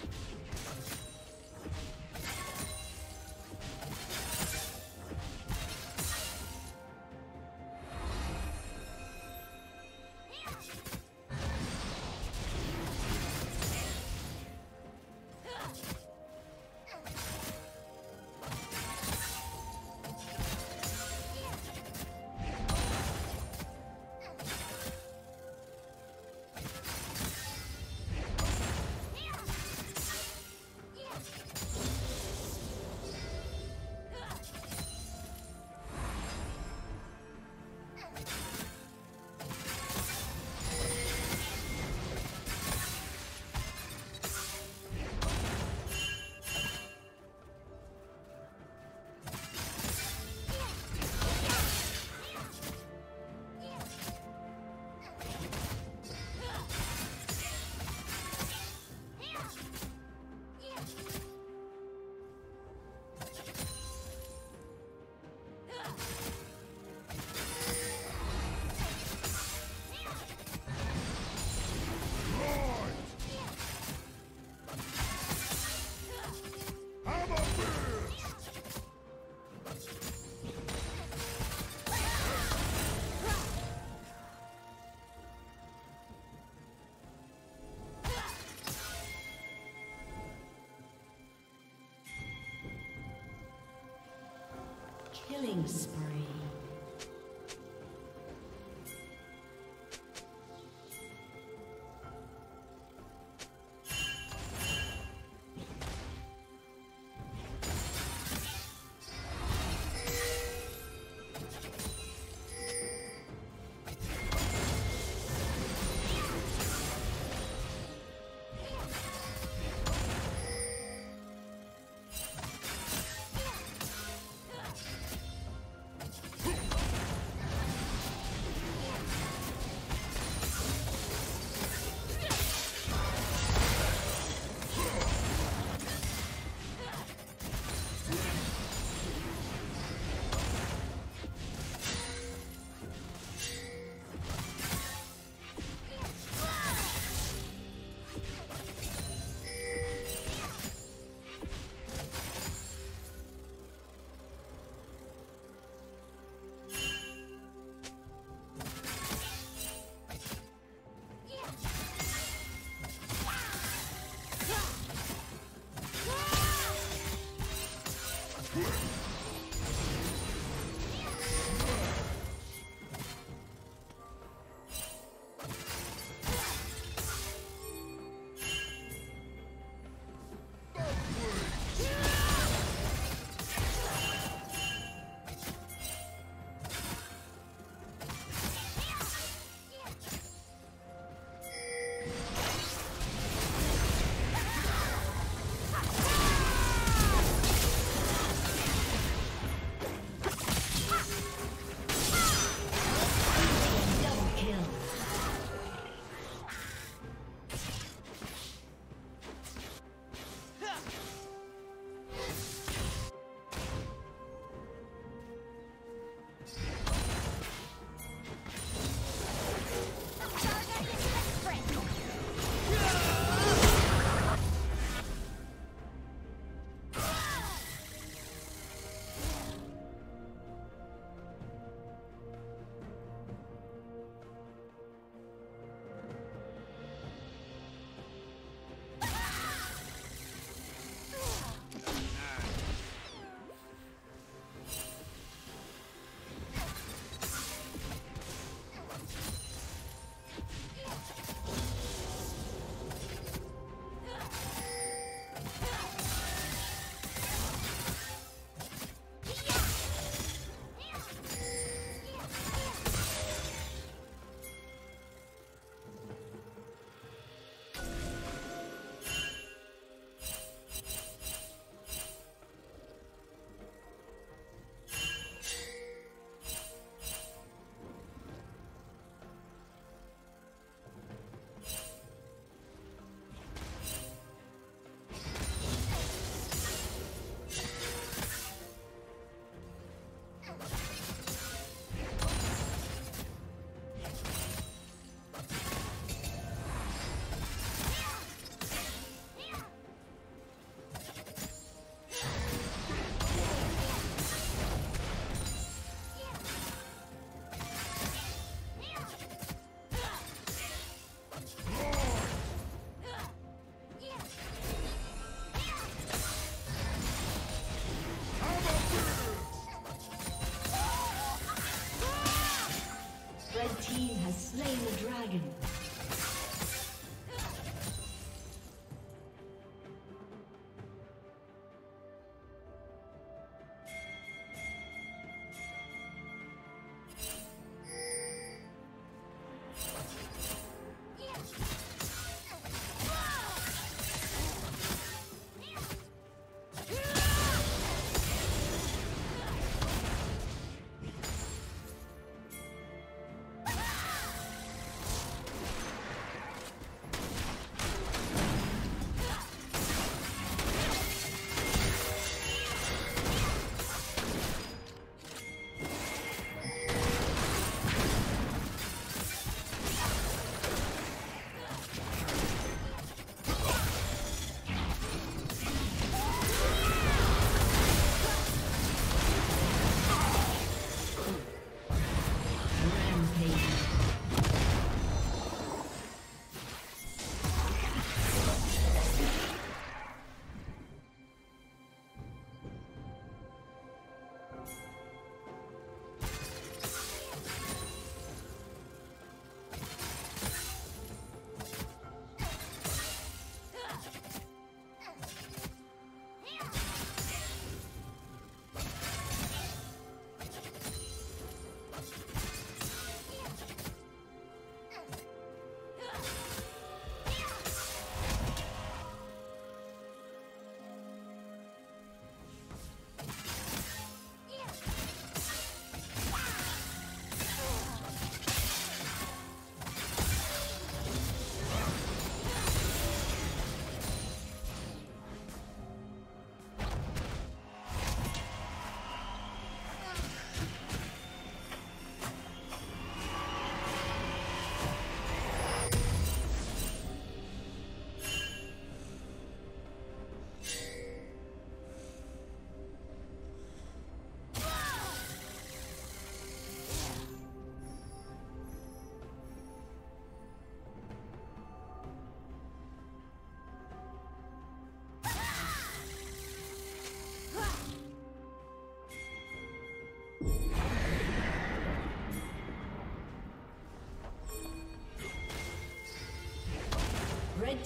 First blood. Killing.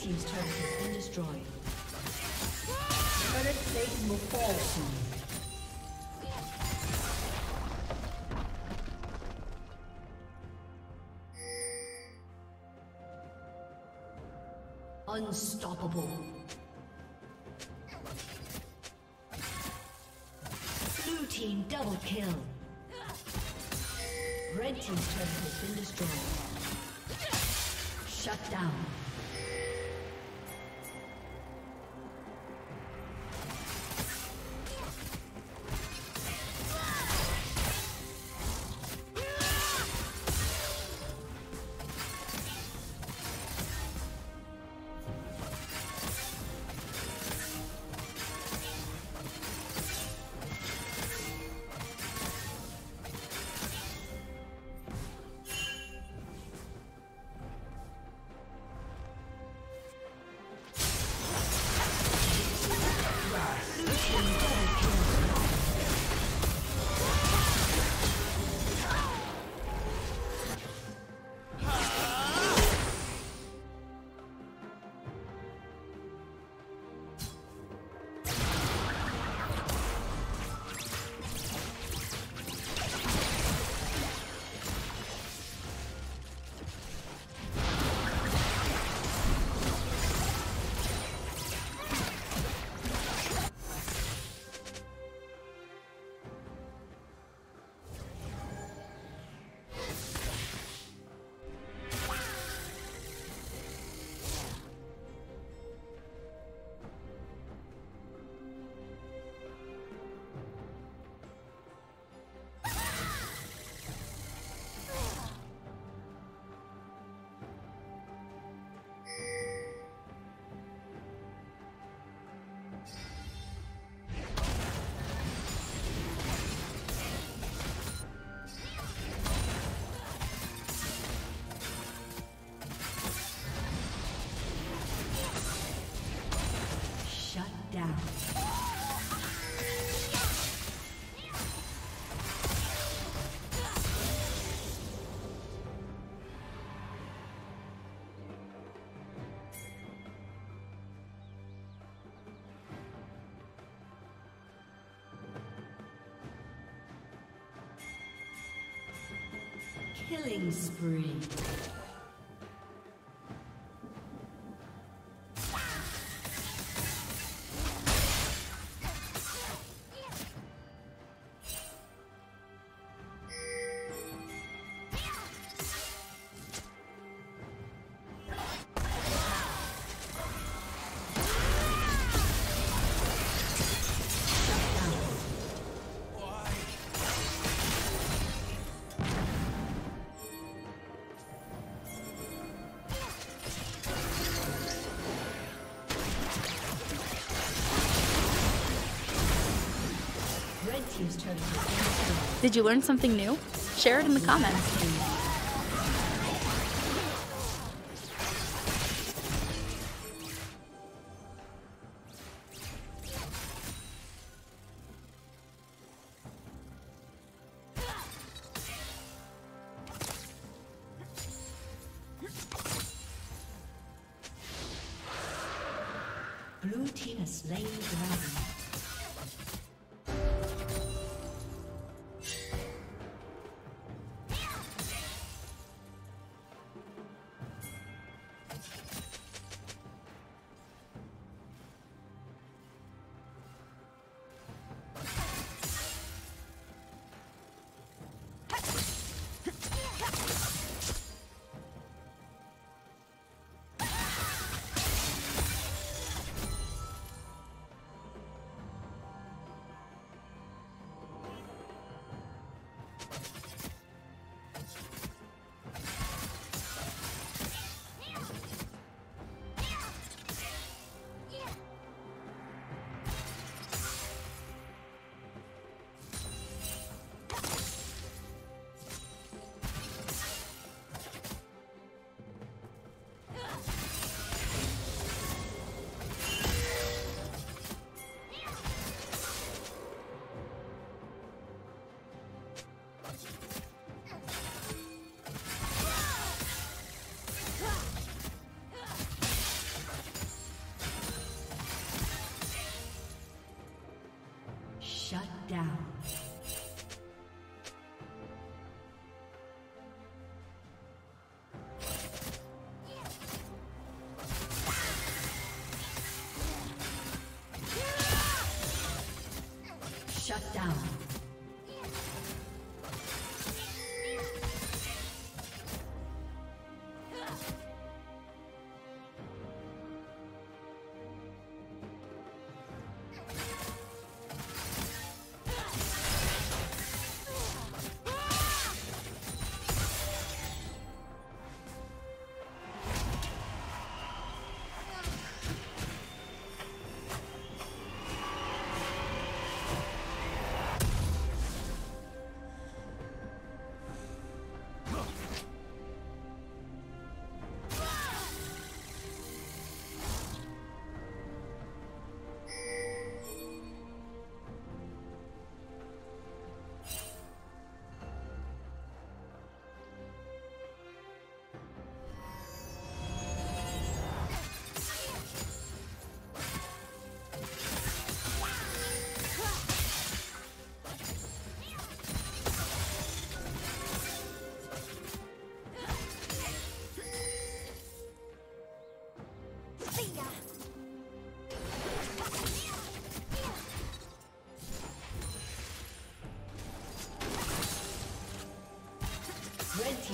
Team's turret has been destroyed. Turret plate will fall soon. Unstoppable. Blue team double kill. Red team's turret has been destroyed. Shut down. Killing spree. Did you learn something new? Share it in the comments. Blue team has slain the dragon. Down.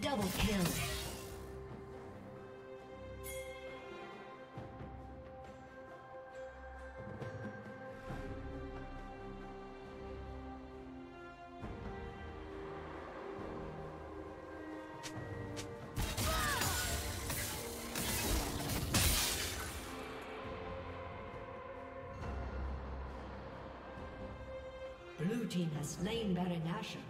Double kill. Blue team has slain Baron Nashor.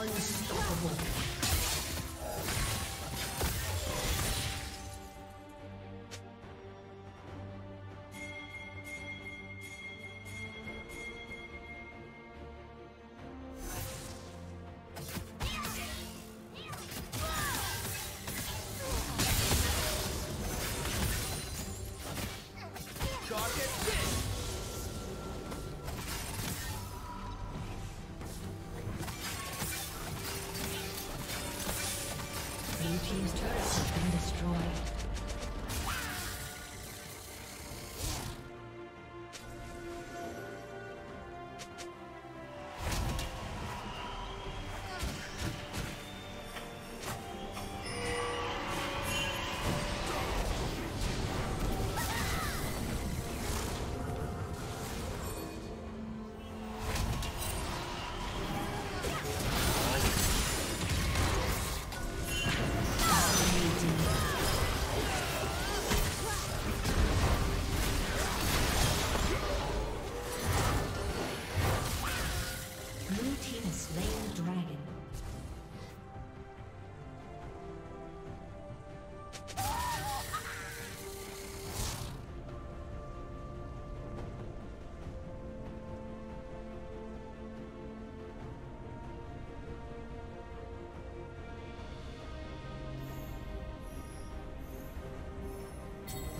欢迎新加入。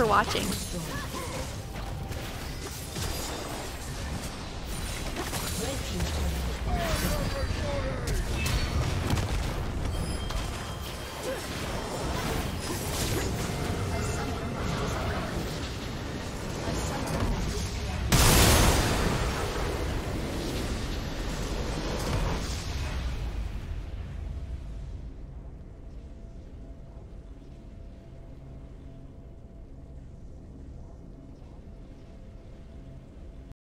For watching.